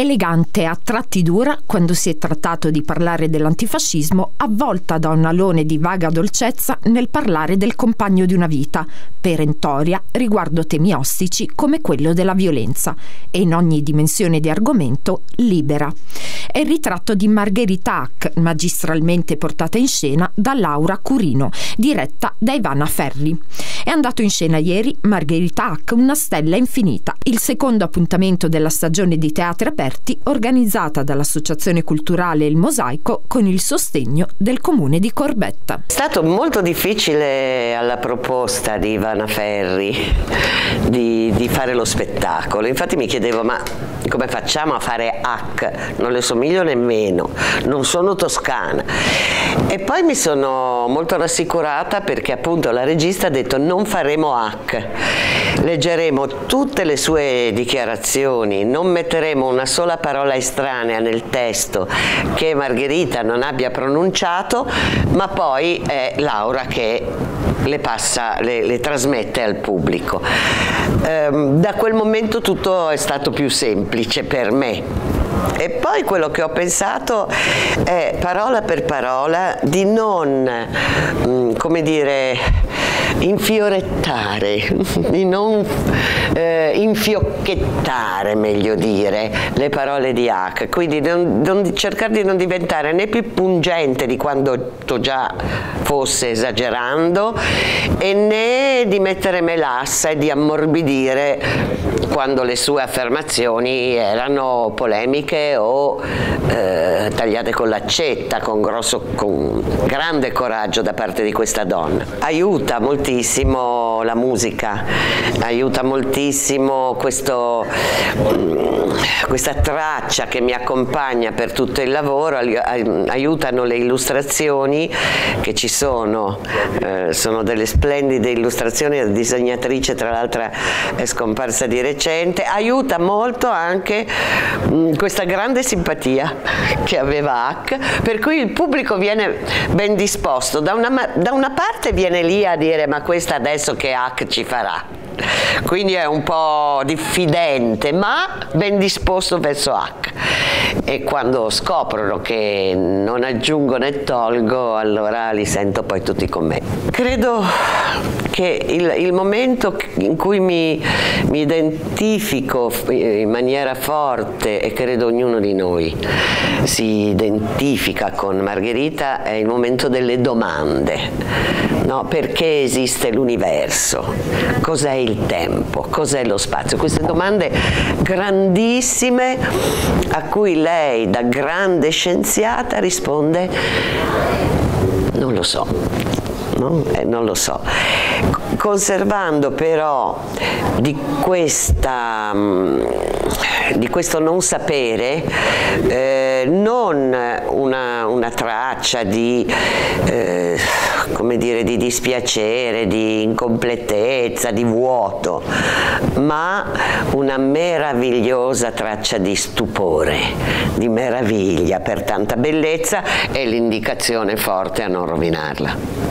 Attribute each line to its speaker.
Speaker 1: Elegante, a tratti dura, quando si è trattato di parlare dell'antifascismo, avvolta da un alone di vaga dolcezza nel parlare del compagno di una vita, perentoria riguardo temi ostici come quello della violenza, e in ogni dimensione di argomento libera. È il ritratto di Margherita Hack, magistralmente portata in scena da Laura Curino, diretta da Ivana Ferri. È andato in scena ieri Margherita Hack, una stella infinita, il secondo appuntamento della stagione di teatro aperto concerti organizzata dall'Associazione Culturale Il Mosaico con il sostegno del comune di Corbetta.
Speaker 2: È stato molto difficile alla proposta di Ivana Ferri di, di fare lo spettacolo, infatti mi chiedevo ma come facciamo a fare hack? Non le somiglio nemmeno, non sono toscana. E poi mi sono molto rassicurata perché appunto la regista ha detto non faremo hack, leggeremo tutte le sue dichiarazioni, non metteremo una sola parola estranea nel testo che Margherita non abbia pronunciato, ma poi è Laura che le, passa, le, le trasmette al pubblico. Ehm, da quel momento tutto è stato più semplice per me. E poi quello che ho pensato è parola per parola di non, mm, come dire, infiorettare, di non eh, infiocchettare, meglio dire, le parole di Hack, quindi non, non, cercare di non diventare né più pungente di quando già fosse esagerando e né di mettere melassa e di ammorbidire quando le sue affermazioni erano polemiche o eh, tagliate con l'accetta, con, grosso, con grande coraggio da parte di questa donna. Aiuta moltissimo la musica, aiuta moltissimo questo, mm, questa traccia che mi accompagna per tutto il lavoro, aiutano le illustrazioni che ci sono, eh, sono delle splendide illustrazioni, la disegnatrice tra l'altro è scomparsa di recente, aiuta molto anche mm, questa grande simpatia che aveva Hack, per cui il pubblico viene ben disposto, da una, da una parte viene lì a dire ma questa adesso che Hack ci farà, quindi è un po' diffidente ma ben disposto verso H e quando scoprono che non aggiungo né tolgo allora li sento poi tutti con me. Credo che il, il momento in cui mi, mi identifico in maniera forte e credo ognuno di noi si identifica con Margherita è il momento delle domande, no? perché esiste l'universo, cos'è il tempo, cos'è lo spazio, queste domande grandissime a cui lei da grande scienziata risponde non lo so, no? eh, non lo so conservando però di, questa, mm, di questo non sapere eh, non una, una, traccia di, eh, dire, di dispiacere, di incompletezza, di vuoto, ma una meravigliosa traccia di stupore, di meraviglia per tanta bellezza e l'indicazione forte a non rovinarla.